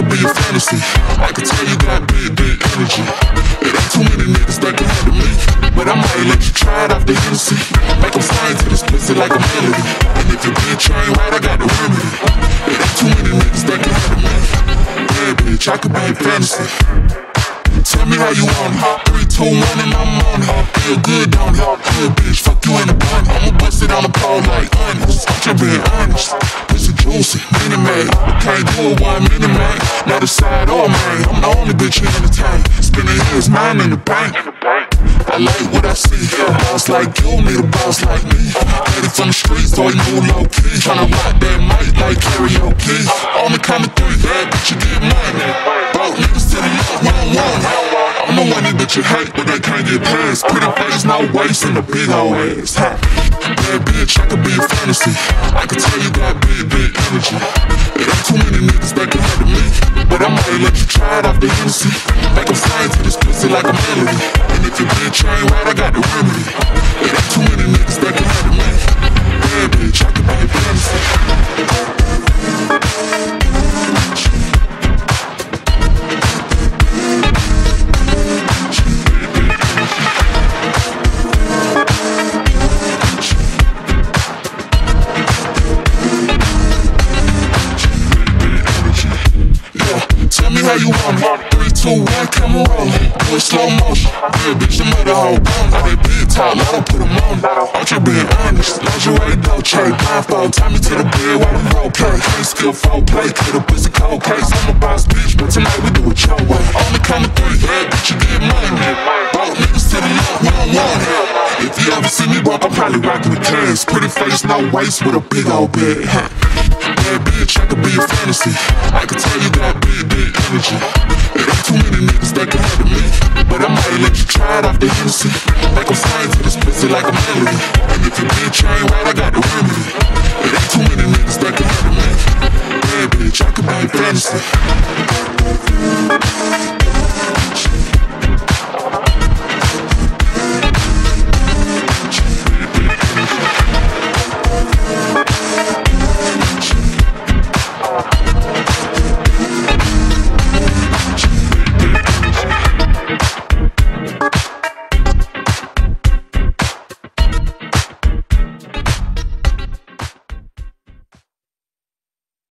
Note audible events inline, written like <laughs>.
Could be a fantasy. I can tell you got big, big energy. It ain't too many niggas that can handle me. But I might let you try it off the Hennessy. Make them fly into this pussy like a melody. And if your bitch ain't right, I got the remedy. It ain't too many niggas that can handle me. Bad bitch, I could be a fantasy. Tell me how you want it. Three, two, one, and I'm on it. Feel good, don't it? Good bitch, fuck you in the bun. I'ma bust it on the pole like honest. I'm just being honest. Pussy juicy, mini. Can't do it one minute, man. Not a side or man. I'm the only bitch you entertain. Spinning his mind in the bank. I like what I see. A boss like you need a boss like me. Get it from the streets, so you move low key. Tryna rock that mic like karaoke. On the count three, bad bitch, you get money. Broke niggas to the left, we don't want it. I'm the one that you hate, but they can't get past. Pretty face, no waist, and a big old ass. Ha. Bad bitch, I could be a. I can tell you got big, big energy. It ain't too many niggas that can handle me. But I might let you try it off the Hennessy. Make them fly into this pussy like a melody. And if your bitch ain't right, I got the remedy. You. Three, two, one, camera rolling. Do it slow motion. Yeah, bitch, the mother whole bone. Now they big talk, let them put them on. I'm just being honest. Lingerie, Dolce, blindfold. Tie me to the bed while we role play. Can't skill four play. Get a pussy cold case. I'm a boss bitch, but tonight we do it your way. On the of three, yeah, bitch, you get money. Broke niggas to the left, we don't want it. If you ever see me broke, I'm probably rocking the cash. Pretty face, no waist with a big old bed. <laughs> Bad bitch, I could be a fantasy. I can tell you got big, big energy. It off the Hennessy. Make them fly into this pussy like a melody. And if you bitch ain't right, I got the remedy.